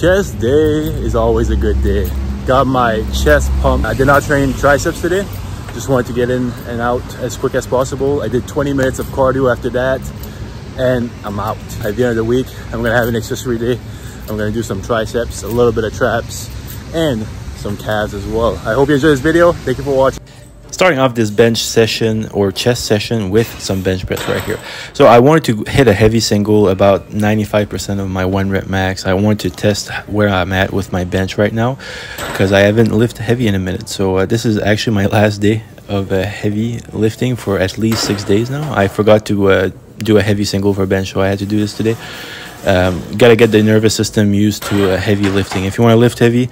chest day is always a good day. Got my chest pump. I did not train triceps today. Just wanted to get in and out as quick as possible. I did 20 minutes of cardio after that and I'm out. At the end of the week, I'm gonna have an accessory day. I'm gonna do some triceps, a little bit of traps, and some calves as well. I hope you enjoyed this video. Thank you for watching starting off this bench session or chest session with some bench press right here. So I wanted to hit a heavy single about 95% of my one rep max. I wanted to test where I'm at with my bench right now because I haven't lifted heavy in a minute. So uh, this is actually my last day of uh, heavy lifting for at least six days now. I forgot to uh, do a heavy single for bench, so I had to do this today. Um, gotta get the nervous system used to uh, heavy lifting. If you want to lift heavy,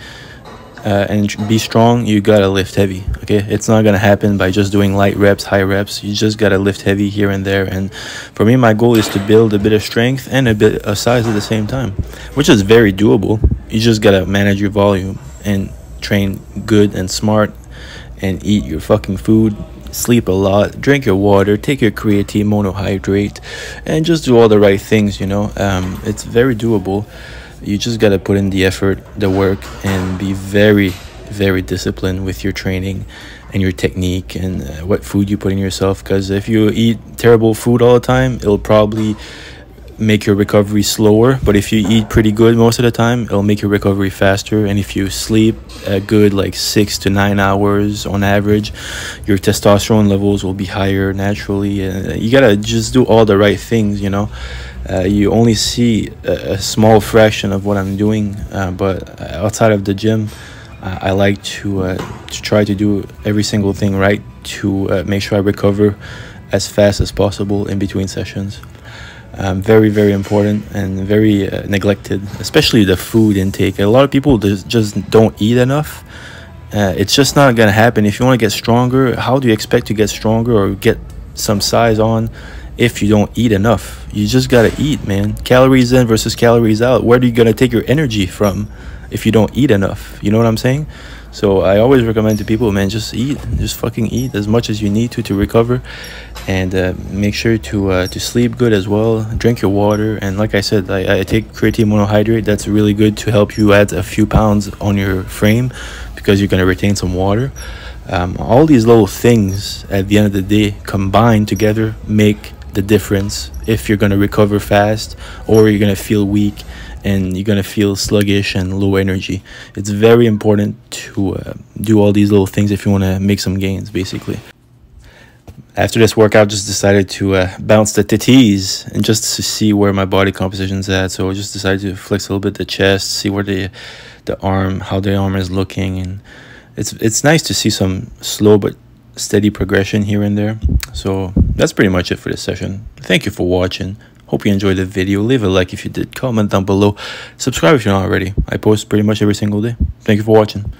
uh, and be strong, you gotta lift heavy. Okay, it's not gonna happen by just doing light reps, high reps. You just gotta lift heavy here and there. And for me, my goal is to build a bit of strength and a bit of size at the same time, which is very doable. You just gotta manage your volume and train good and smart, and eat your fucking food. Sleep a lot, drink your water, take your creatine monohydrate, and just do all the right things. You know, um, it's very doable you just got to put in the effort, the work, and be very, very disciplined with your training and your technique and uh, what food you put in yourself. Because if you eat terrible food all the time, it'll probably make your recovery slower. But if you eat pretty good most of the time, it'll make your recovery faster. And if you sleep a good like six to nine hours on average, your testosterone levels will be higher naturally. Uh, you gotta just do all the right things, you know uh, you only see a, a, small fraction of what I'm doing. Uh, but outside of the gym, uh, I like to uh, to try to do every single thing right to uh, make sure I recover as fast as possible in between sessions. Um, very very important and very uh, neglected, especially the food intake. A lot of people just don't eat enough. it's just not gonna happen. If you want to get stronger, how do you expect to get stronger or get some size on if you don't eat enough. You just gotta eat, man. Calories in versus calories out. Where are you gonna take your energy from if you don't eat enough? You know what I'm saying? So I always recommend to people, man, just eat, just fucking eat as much as you need to to recover, and uh, make sure to uh, to sleep good as well. Drink your water, and like I said, I, I take creatine monohydrate. That's really good to help you add a few pounds on your frame because you're gonna retain some water. Um, all these little things at the end of the day combined together make the difference if you're going to recover fast or you're going to feel weak and you're going to feel sluggish and low energy. It's very important to uh, do all these little things if you want to make some gains, basically. After this workout, just decided to uh, bounce the titties and just to see where my body composition's at. So I just decided to flex a little bit the chest, see where the the arm, how the arm is looking, and it's it's nice to see some slow but steady progression here and there. So that's pretty much it for this session. Thank you for watching. Hope you enjoyed the video. Leave a like if you did. Comment down below. Subscribe if you're not already. I post pretty much every single day. Thank you for watching.